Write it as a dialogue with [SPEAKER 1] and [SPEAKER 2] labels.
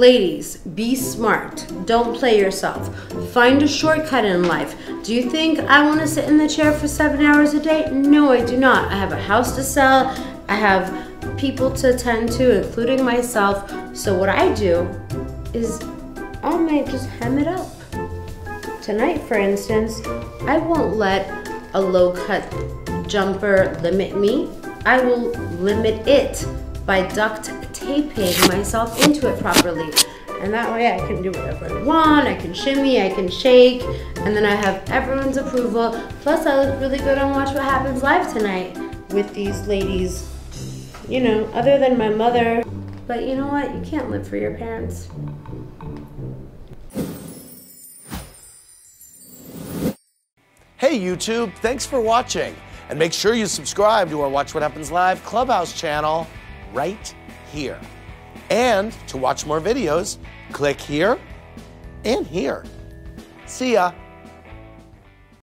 [SPEAKER 1] Ladies, be smart. Don't play yourself. Find a shortcut in life. Do you think I want to sit in the chair for seven hours a day? No, I do not. I have a house to sell. I have people to attend to, including myself. So what I do is I might just hem it up. Tonight, for instance, I won't let a low cut jumper limit me. I will limit it by duct taping myself into it properly. And that way I can do whatever I want, I can shimmy, I can shake, and then I have everyone's approval. Plus I look really good on Watch What Happens Live tonight with these ladies. You know, other than my mother. But you know what? You can't live for your parents.
[SPEAKER 2] Hey YouTube, thanks for watching. And make sure you subscribe to our Watch What Happens Live Clubhouse channel right here. And to watch more videos, click here and here. See ya.